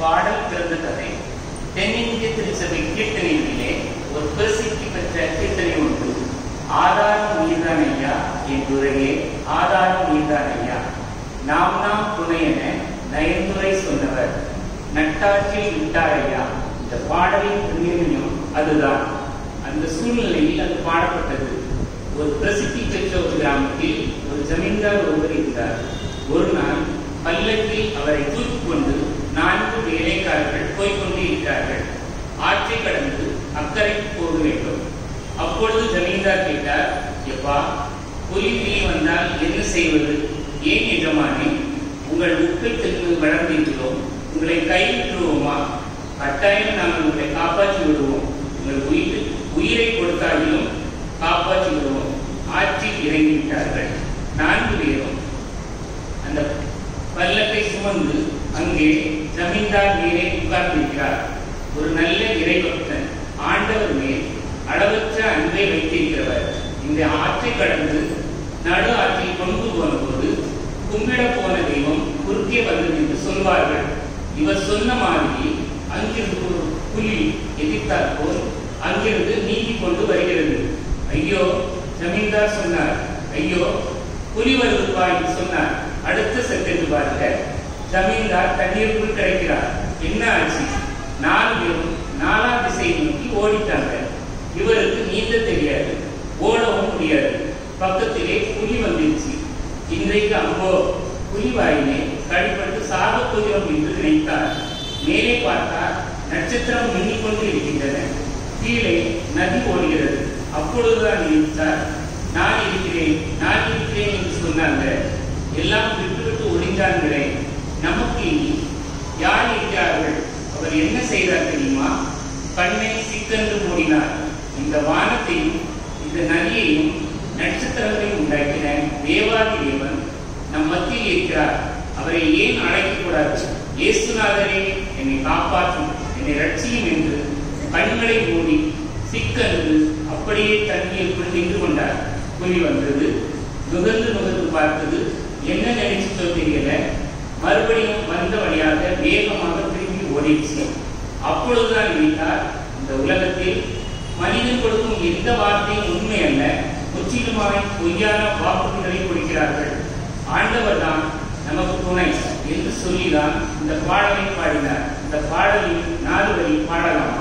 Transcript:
பாடல் பிறந்த கதை தென்னிந்திய திருச்சபை கீர்த்தனைகளிலே ஒரு பிரசித்தி பெற்ற கீர்த்தனை உண்டு. ஆதாரம் நீர்தான் ஐயா என் துறையே ஆதாரம் நீர்தான் ஐயா. நாம் நாம் என நயன்துறை சொன்னவர். நட்டாற்றில் விட்டார் ஐயா. இந்த பாடலின் பின்னணியும் அதுதான். அந்த சூழ்நிலையில் அது பாடப்பட்டது. ஒரு பிரசித்தி பெற்ற ஒரு கிராமத்தில் ஒரு ஜமீன்தார் ஒருவர் இருந்தார். ஒரு நாள் பல்லக்கில் அவரை தூக்கிக் கொண்டு நான்கு வேலைக்காரர்கள் இருக்கிறார்கள் ஆற்றை கடந்து அக்கறைக்கு போக வேண்டும் அப்பொழுது ஜமீன்தார் கேட்டார் எப்பா புலி வெளியே வந்தால் என்ன செய்வது? ஏன் எஜமானே உங்கள் உப்பை தின்னு வளர்ந்தீர்களோம் உங்களை கைவிட்டுருவோமா? கட்டாயம் நாங்கள் உங்களை காப்பாற்றி விடுவோம். உங்கள் உயிர் உயிரை கொடுத்தாலும் காப்பாற்றி விடுவோம். ஆற்றில் இறங்கிவிட்டார்கள். நான்கு பேர் கீழ் ஜமீன்தார் மேலே உட்கார்ந்திருக்கிறார் ஒரு நல்ல இறைபக்தன் ஆண்டவர் மேல் அளவற்ற அன்பை வைத்திருக்கிறவர். இந்த ஆற்றை கடந்து நடு ஆற்றில் கொண்டு போன போது கும்பிட போன தெய்வம் குறுக்கே வந்தது என்று சொல்வார்கள் இவர் சொன்ன மாதிரி அங்கிருந்து ஒரு புலி எதிர்த்தார் போல் அங்கிருந்து நீங்கி கொண்டு வருகிறது. ஐயோ ஜமீன்தார் சொன்னார். ஐயோ புலி வருவது சொன்னார். அடுத்த செகண்ட் பாருங்க ஜமீன்தார் தண்ணீருக்குள் கிடைக்கிறார். என்ன ஆச்சு? நாலு பேரும் நாலாம் திசையை நோக்கி ஓடிட்டாங்க. இவருக்கு நீந்த தெரியாது ஓடவும் முடியாது. பக்கத்திலே புலி வந்துருச்சு இன்றைக்கு அம்போ புலி வாயிலே கடிப்பட்டு சாக போகிறோம் என்று நினைத்தார். மேலே பார்த்தார் நட்சத்திரம் மின்னிக்கொண்டு இருக்கின்றன. கீழே நதி ஓடுகிறது. அப்பொழுதுதான் நினைத்தார் நான் இருக்கிறேன் நான் இருக்கிறேன் என்று சொன்னாங்க. எல்லாம் விட்டு விட்டு ஒளிஞ்சாங்களே நமக்கு இனி யார் இருக்கிறார்கள் அவர் என்ன செய்தார் தெரியுமா? கண்ணை சிக்கன்று மூடினார். இந்த வானத்தையும் இந்த நதியையும் நட்சத்திரங்களையும் உண்டாக்கின தேவாதி தேவன் நம் மத்தியில் இருக்கிறார். அவரை ஏன் அழைக்கக்கூடாது? இயேசுநாதரே என்னை காப்பாற்றும் என்னை ரட்சியும் என்று கண்களை மூடி சிக்கன்று அப்படியே தண்ணீருக்குள் நின்று கொண்டார். புலி வந்தது நுகர்ந்து நுகர்ந்து பார்த்தது என்ன நினைச்சுட்டோ தெரியல? மறுபடியும் வந்த வழியாக வேகமாக திரும்பி ஓடிடுச்சு அப்பொழுதுதான் நினைத்தார் இந்த உலகத்தில் மனிதன் கொடுக்கும் எந்த வார்த்தையும் உண்மை அல்ல முற்றிலுமாக பொய்யான வாக்குறுதிகளை கொடுக்கிறார்கள். ஆண்டவர் தான் நமக்கு துணை என்று சொல்லிதான் இந்த பாடலை பாடினார். இந்த பாடலில் நாலு வரி பாடலாம்.